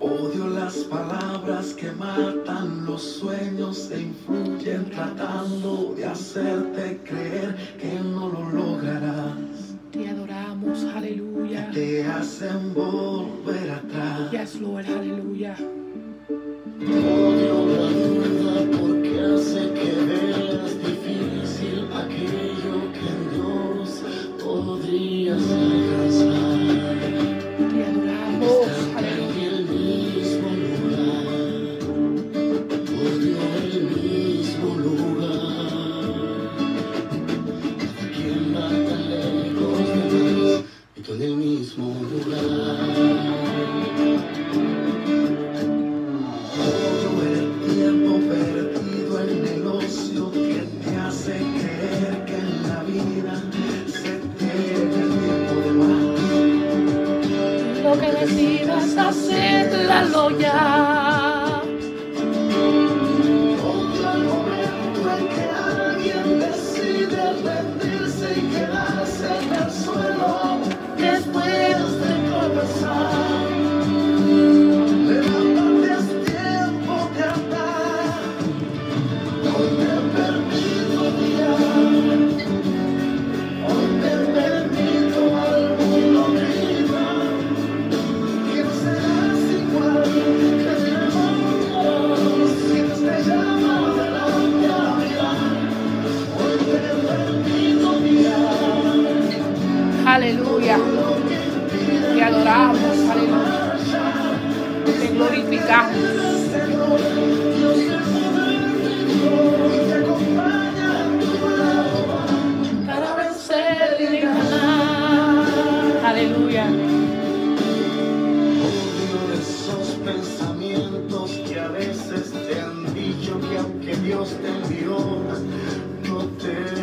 Odio las palabras que matan los sueños e influyen tratando de hacerte creer que no lo lograrás. Te adoramos, aleluya. Te hacen volver atrás. Yes, Lord, aleluya. En el mismo lugar. Odio el tiempo perdido el ocio que te hace creer que en la vida se tiene tiempo de más. Lo que decidas hacerlo ya. Aleluya. Te adoramos, aleluya. Te glorificamos. Para vencer y ganar. Aleluya. Odio esos pensamientos que a veces te han dicho que aunque Dios te envió, no te